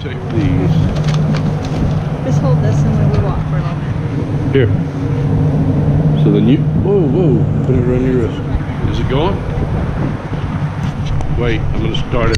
take these. Just hold this and we will walk for a little bit. Here. So then you, whoa, whoa, put it around your wrist. Is it going? Wait, I'm gonna start it.